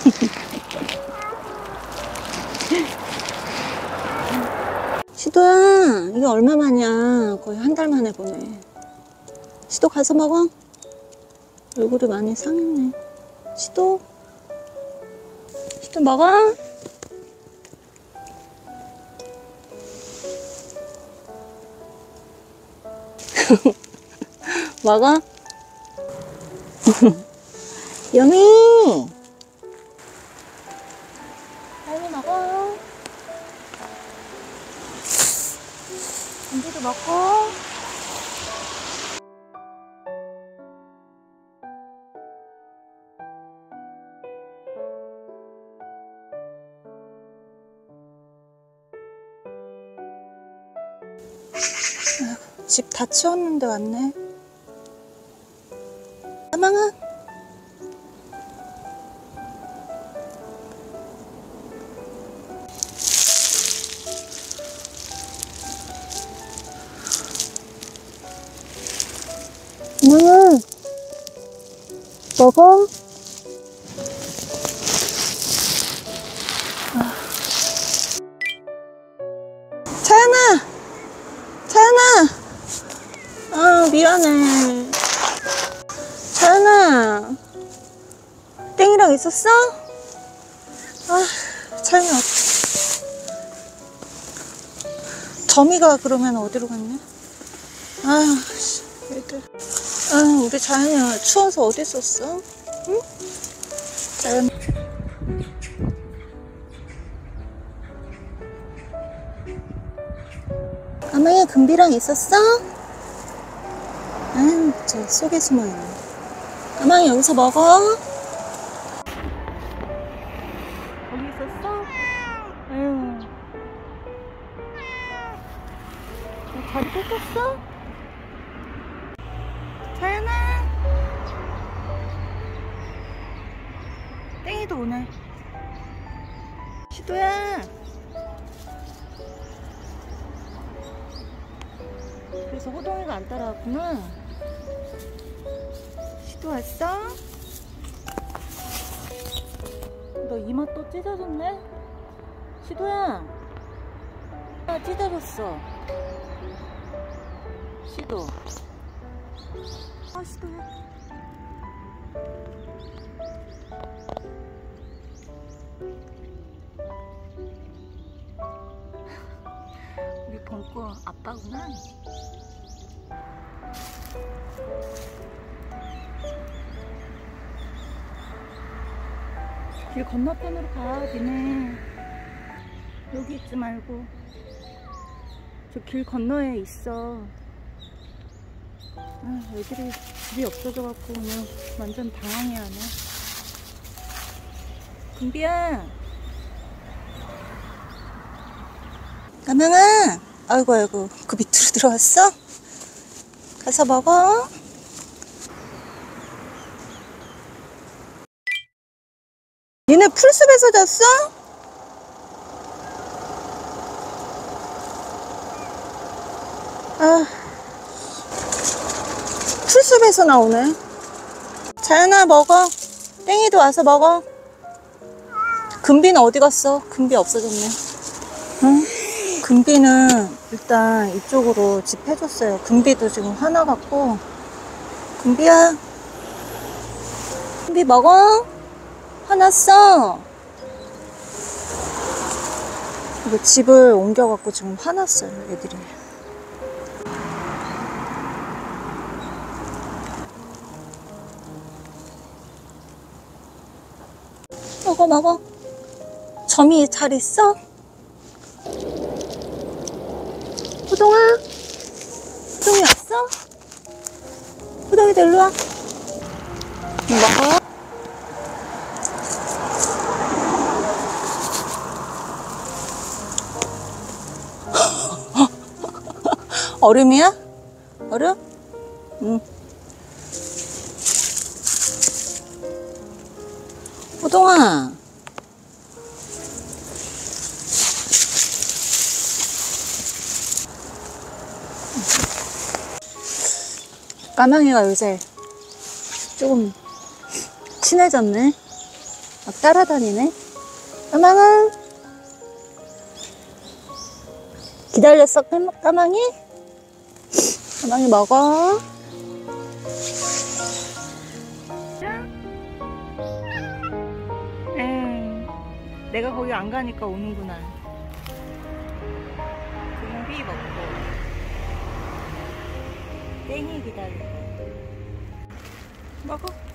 시도야, 이게 얼마만이야. 거의 한 달 만에 보네. 시도 가서 먹어. 얼굴이 많이 상했네. 시도. 시도 먹어. 먹어. 여미. 공기도 먹고. 집 다 치웠는데 왔네. 까망아. 먹어. 차연아. 차연아. 아, 미안해. 차연아. 땡이랑 있었어? 아, 차연아. 점이가 그러면 어디로 갔냐? 아, 씨, 애들. 아, 우리 자연아 추워서 어디 있었어? 응? 자연. 아마야 금비랑 있었어? 아유, 저 속에 숨어 있네. 아마야 여기서 먹어. 거기 있었어? 아유. 너 다리 꺾었어? 땡이도 오네. 시도야. 그래서 호동이가 안 따라왔구나. 시도 왔어? 너 이마 또 찢어졌네? 시도야. 아, 찢어졌어. 시도. 아, 시도야. 봄고 아빠구나. 길 건너편으로 가, 니네. 여기 있지 말고. 저 길 건너에 있어. 아, 애들이 집이 없어져갖고 그냥 완전 당황해 하네. 금비야. 까망아. 아이고, 아이고. 그 밑으로 들어왔어? 가서 먹어. 니네 풀숲에서 잤어? 아, 풀숲에서 나오네. 자연아, 먹어. 땡이도 와서 먹어. 금비는 어디 갔어? 금비 없어졌네. 응? 금비는 일단 이쪽으로 집 해줬어요. 금비도 지금 화나갖고. 금비야. 금비 먹어. 화났어. 이거 집을 옮겨갖고 지금 화났어요, 애들이. 먹어, 먹어. 점이 잘 있어? 호동아? 호동이 왔어? 호동이 일로 와. 먹어. 얼음이야? 얼음? 응. 호동아. 까망이가 요새 조금 친해졌네. 막 따라다니네. 까망아. 기다렸어, 까망- 까망이? 까망이 먹어. 응. 내가 거기 안 가니까 오는구나. 땡이 기다리고. 먹어.